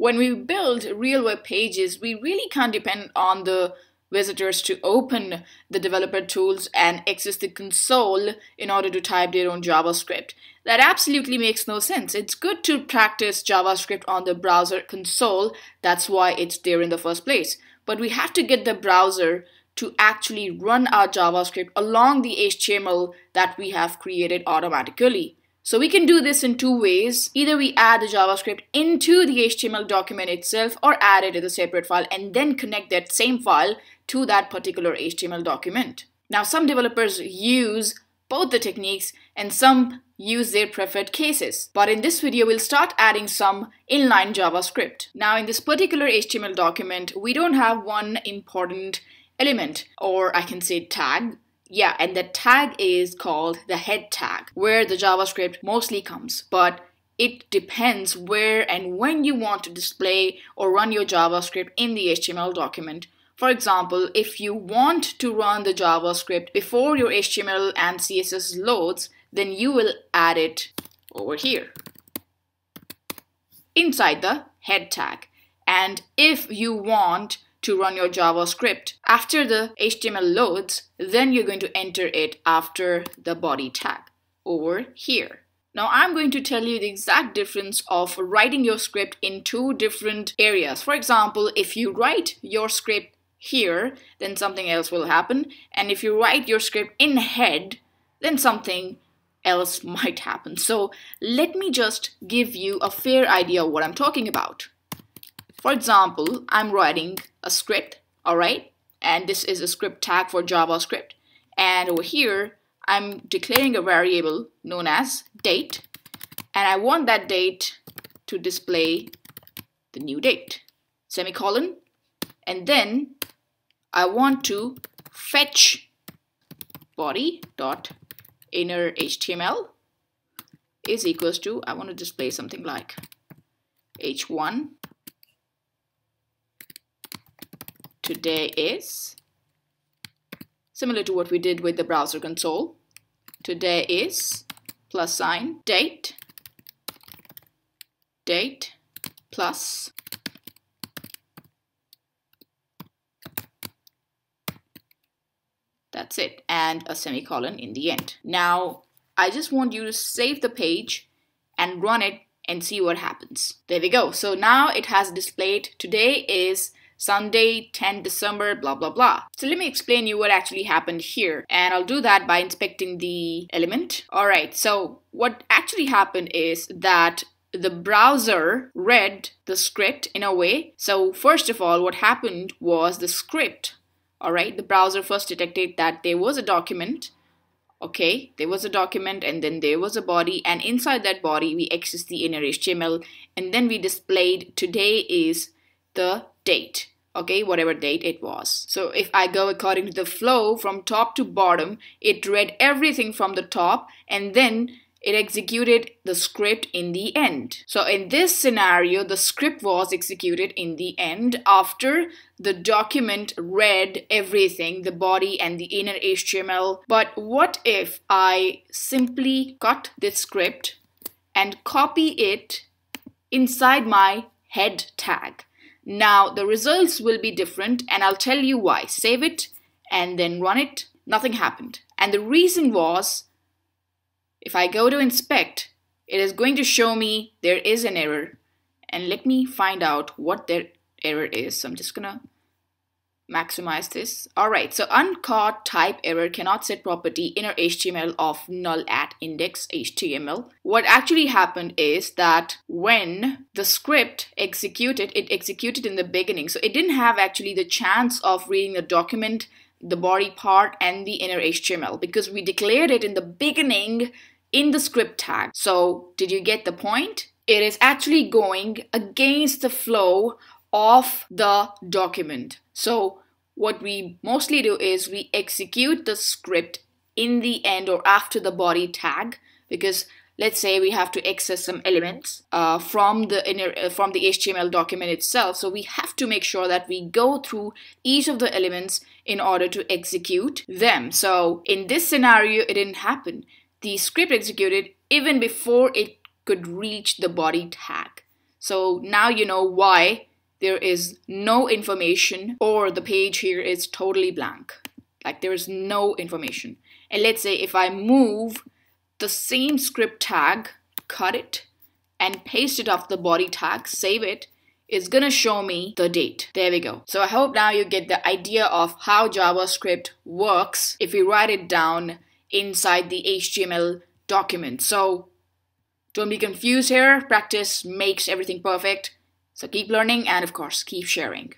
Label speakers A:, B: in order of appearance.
A: when we build real web pages, we really can't depend on the visitors to open the developer tools and access the console in order to type their own JavaScript. That absolutely makes no sense. It's good to practice JavaScript on the browser console. That's why it's there in the first place. But we have to get the browser to actually run our JavaScript along the HTML that we have created automatically. So we can do this in two ways. Either we add the JavaScript into the HTML document itself or add it as a separate file and then connect that same file to that particular HTML document. Now some developers use both the techniques and some use their preferred cases. But in this video, we'll start adding some inline JavaScript. Now in this particular HTML document, we don't have one important element or I can say tag yeah, and the tag is called the head tag, where the JavaScript mostly comes. But it depends where and when you want to display or run your JavaScript in the HTML document. For example, if you want to run the JavaScript before your HTML and CSS loads, then you will add it over here inside the head tag. And if you want to run your JavaScript. After the HTML loads, then you're going to enter it after the body tag over here. Now I'm going to tell you the exact difference of writing your script in two different areas. For example, if you write your script here, then something else will happen. And if you write your script in head, then something else might happen. So let me just give you a fair idea of what I'm talking about. For example, I'm writing a script, all right? And this is a script tag for JavaScript. And over here, I'm declaring a variable known as date. And I want that date to display the new date, semicolon. And then I want to fetch body dot inner HTML is equals to, I want to display something like h1 today is similar to what we did with the browser console. Today is plus sign date date plus that's it and a semicolon in the end. Now I just want you to save the page and run it and see what happens. There we go. So now it has displayed today is Sunday, 10 December, blah, blah, blah. So let me explain you what actually happened here. And I'll do that by inspecting the element. All right, so what actually happened is that the browser read the script in a way. So first of all, what happened was the script, all right, the browser first detected that there was a document okay there was a document and then there was a body and inside that body we accessed the inner html and then we displayed today is the date okay whatever date it was so if i go according to the flow from top to bottom it read everything from the top and then it executed the script in the end. So in this scenario, the script was executed in the end after the document read everything, the body and the inner HTML. But what if I simply cut this script and copy it inside my head tag? Now the results will be different and I'll tell you why. Save it and then run it. Nothing happened. And the reason was, if I go to inspect, it is going to show me there is an error. And let me find out what that error is. So I'm just gonna maximize this. Alright, so uncaught type error cannot set property inner HTML of null at index HTML. What actually happened is that when the script executed, it executed in the beginning. So it didn't have actually the chance of reading the document, the body part, and the inner HTML because we declared it in the beginning in the script tag. So did you get the point? It is actually going against the flow of the document. So what we mostly do is we execute the script in the end or after the body tag because let's say we have to access some elements uh, from the inner uh, from the HTML document itself. So we have to make sure that we go through each of the elements in order to execute them. So in this scenario it didn't happen. The script executed even before it could reach the body tag. So now you know why there is no information or the page here is totally blank. Like there is no information. And let's say if I move the same script tag, cut it, and paste it off the body tag, save it, it's gonna show me the date. There we go. So I hope now you get the idea of how JavaScript works if we write it down inside the HTML document. So don't be confused here. Practice makes everything perfect. So keep learning and of course keep sharing.